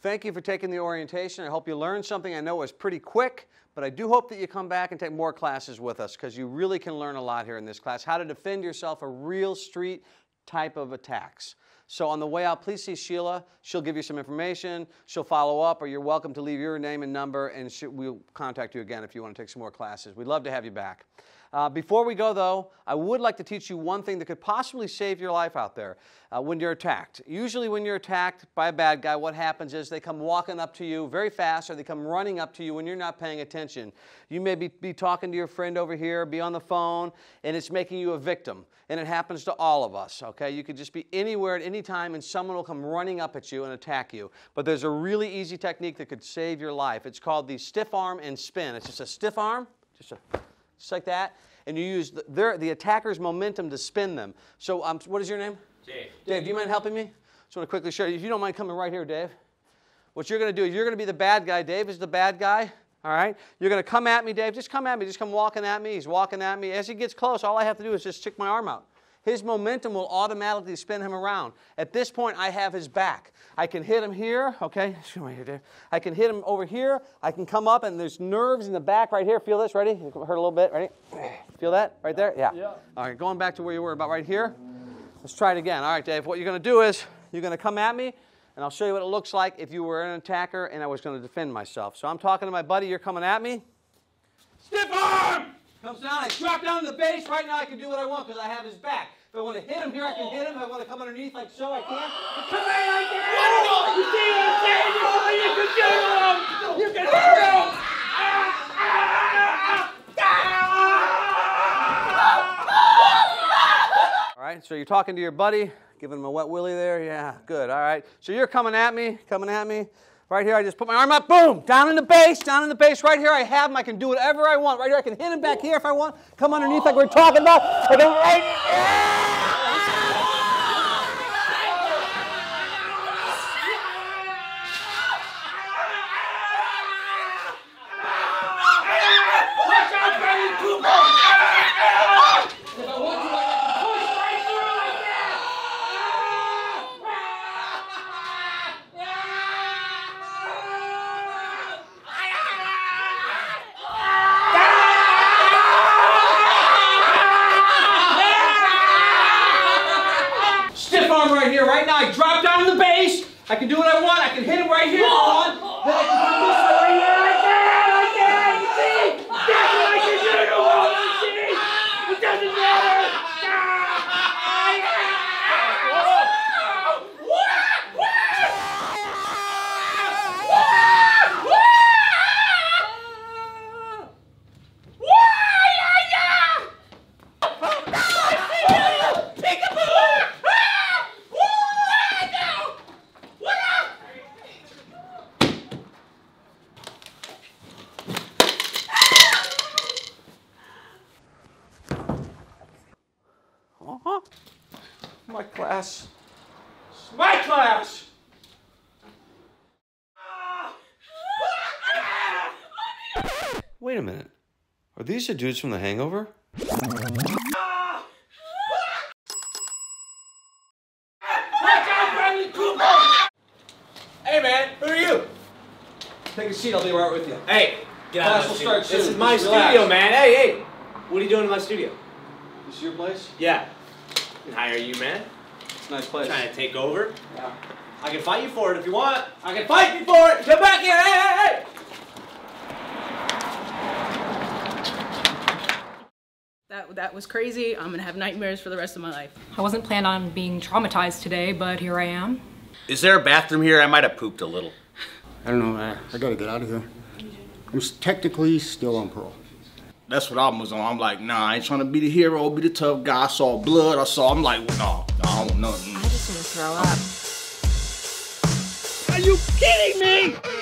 Thank you for taking the orientation. I hope you learned something. I know it was pretty quick, but I do hope that you come back and take more classes with us because you really can learn a lot here in this class. How to defend yourself a real street type of attacks. So on the way out, please see Sheila. She'll give you some information. She'll follow up, or you're welcome to leave your name and number, and she, we'll contact you again if you want to take some more classes. We'd love to have you back. Uh, before we go, though, I would like to teach you one thing that could possibly save your life out there uh, when you're attacked. Usually, when you're attacked by a bad guy, what happens is they come walking up to you very fast or they come running up to you when you're not paying attention. You may be, be talking to your friend over here, be on the phone, and it's making you a victim. And it happens to all of us, okay? You could just be anywhere at any time and someone will come running up at you and attack you. But there's a really easy technique that could save your life. It's called the stiff arm and spin. It's just a stiff arm, just a just like that, and you use the, their, the attacker's momentum to spin them. So, um, what is your name? Dave. Dave, do you mind helping me? Just want to quickly show you. If you don't mind coming right here, Dave. What you're going to do is you're going to be the bad guy. Dave is the bad guy. All right? You're going to come at me, Dave. Just come at me. Just come walking at me. He's walking at me. As he gets close, all I have to do is just stick my arm out his momentum will automatically spin him around. At this point, I have his back. I can hit him here, okay? I can hit him over here. I can come up, and there's nerves in the back right here. Feel this? Ready? Hurt a little bit. Ready? Feel that right there? Yeah. yeah. All right, going back to where you were, about right here. Let's try it again. All right, Dave, what you're going to do is you're going to come at me, and I'll show you what it looks like if you were an attacker and I was going to defend myself. So I'm talking to my buddy. You're coming at me. Stiff arm! Comes down. I drop down to the base. Right now, I can do what I want because I have his back. If I want to hit him here, I can hit him. If I want to come underneath like so, I can. But come in like that! You see what I'm saying? You, can do him! You can hit him! All right, so you're talking to your buddy, giving him a wet willy there. Yeah, good. All right. So you're coming at me, coming at me. Right here, I just put my arm up, boom, down in the base, down in the base. Right here, I have him. I can do whatever I want. Right here, I can hit him back here if I want. Come underneath like we're talking about. Right. I drop down the base, I can do what I want. I can hit him right here. Whoa. Then I can do this right here. I can. I can. You see? That's what I can do. You see? It doesn't matter. My class. My class! Wait a minute. Are these the dudes from The Hangover? Hey man, who are you? Take a seat, I'll be right with you. Hey, get out Class will start soon. This is my Relax. studio, man. Hey, hey. What are you doing in my studio? This is your place? Yeah. Can hire you, man. It's a nice place. Trying to take over. Yeah. I can fight you for it if you want. I can fight you for it. Come back here. Hey, hey, hey. That, that was crazy. I'm gonna have nightmares for the rest of my life. I wasn't planning on being traumatized today, but here I am. Is there a bathroom here? I might have pooped a little. I don't know. I, I gotta get out of here. I'm technically still on parole. That's what I was on. I'm like, nah, I ain't trying to be the hero, be the tough guy. I saw blood. I saw. I'm like, well, no, no, I don't want nothing. I just want to throw up. Are you kidding me?